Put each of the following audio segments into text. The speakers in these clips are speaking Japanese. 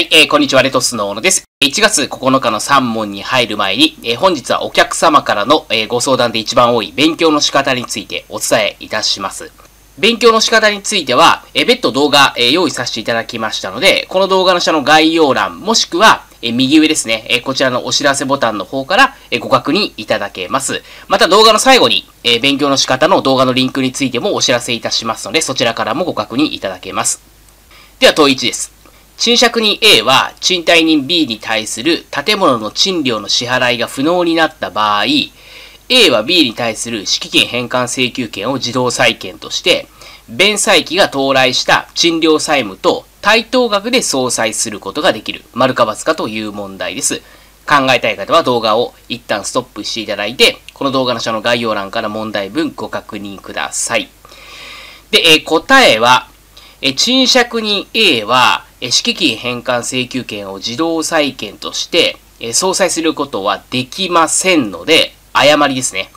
はい、えー、こんにちは、レトスの小野です。1月9日の3問に入る前に、えー、本日はお客様からの、えー、ご相談で一番多い勉強の仕方についてお伝えいたします。勉強の仕方については、えー、別途動画、え、用意させていただきましたので、この動画の下の概要欄、もしくは、え、右上ですね、え、こちらのお知らせボタンの方から、え、ご確認いただけます。また動画の最後に、え、勉強の仕方の動画のリンクについてもお知らせいたしますので、そちらからもご確認いただけます。では、問1です。賃借人 A は賃貸人 B に対する建物の賃料の支払いが不能になった場合、A は B に対する敷金返還請求権を自動債権として、弁済期が到来した賃料債務と対等額で相殺することができる。丸か×かという問題です。考えたい方は動画を一旦ストップしていただいて、この動画の下の概要欄から問題文ご確認ください。で、え答えは、え賃借人 A は、敷金返還請求権を自動債権として、相殺することはできませんので、誤りですね。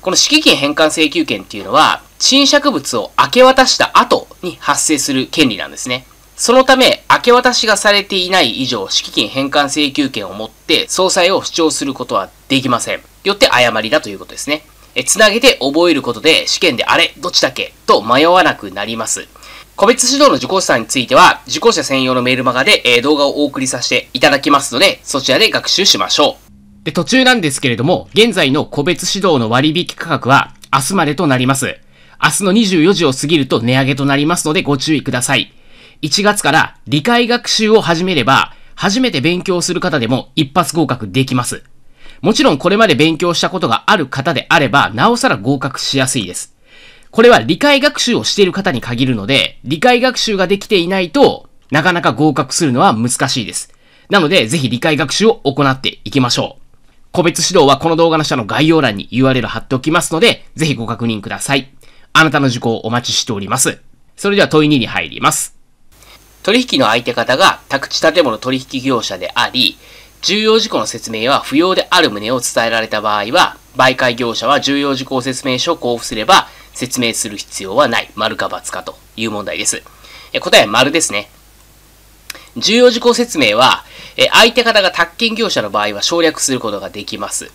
この敷金返還請求権っていうのは、賃借物を明け渡した後に発生する権利なんですね。そのため、明け渡しがされていない以上、敷金返還請求権を持って、総裁を主張することはできません。よって誤りだということですね。え、つなげて覚えることで、試験であれどっちだっけ？と迷わなくなります。個別指導の受講者さんについては、受講者専用のメールマガで、えー、動画をお送りさせていただきますので、そちらで学習しましょう。で、途中なんですけれども、現在の個別指導の割引価格は、明日までとなります。明日の24時を過ぎると値上げとなりますのでご注意ください。1月から理解学習を始めれば、初めて勉強する方でも一発合格できます。もちろんこれまで勉強したことがある方であれば、なおさら合格しやすいです。これは理解学習をしている方に限るので、理解学習ができていないとなかなか合格するのは難しいです。なので、ぜひ理解学習を行っていきましょう。個別指導はこの動画の下の概要欄に URL 貼っておきますので、ぜひご確認ください。あなたの受講をお待ちしております。それでは問い2に入ります。取引の相手方が宅地建物取引業者であり、重要事項の説明は不要である旨を伝えられた場合は、媒介業者は重要事項説明書を交付すれば、説明する必要はない。丸か×かという問題です。え答えは丸ですね。重要事項説明は、え相手方が宅建業者の場合は省略することができます。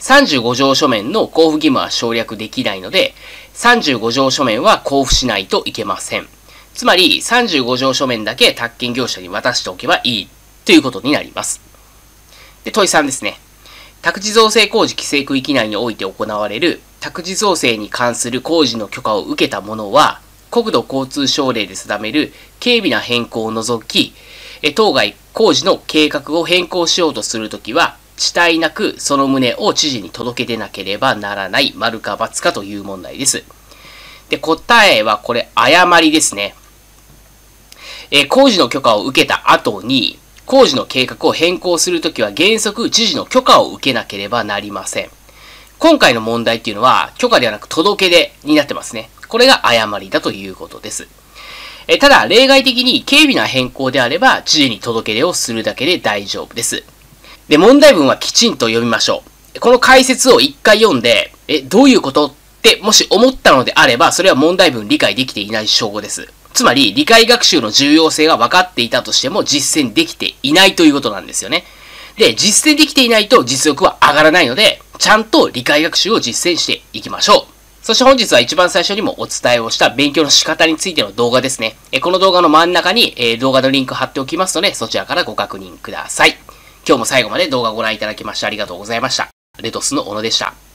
35条書面の交付義務は省略できないので、35条書面は交付しないといけません。つまり、35条書面だけ宅建業者に渡しておけばいいということになります。で、問い3ですね。宅地造成工事規制区域内において行われる宅地造成に関する工事の許可を受けた者は、国土交通省令で定める軽微な変更を除き、当該工事の計画を変更しようとするときは、遅滞なくその旨を知事に届け出なければならない丸か×かという問題です。で、答えはこれ誤りですね。え工事の許可を受けた後に、工事の計画を変更するときは原則知事の許可を受けなければなりません。今回の問題っていうのは、許可ではなく届け出になってますね。これが誤りだということです。えただ、例外的に軽微な変更であれば、知事に届け出をするだけで大丈夫です。で、問題文はきちんと読みましょう。この解説を一回読んで、え、どういうことってもし思ったのであれば、それは問題文理解できていない証拠です。つまり、理解学習の重要性が分かっていたとしても実践できていないということなんですよね。で、実践できていないと実力は上がらないので、ちゃんと理解学習を実践していきましょう。そして本日は一番最初にもお伝えをした勉強の仕方についての動画ですね。えこの動画の真ん中にえ動画のリンク貼っておきますので、そちらからご確認ください。今日も最後まで動画をご覧いただきましてありがとうございました。レトスの小野でした。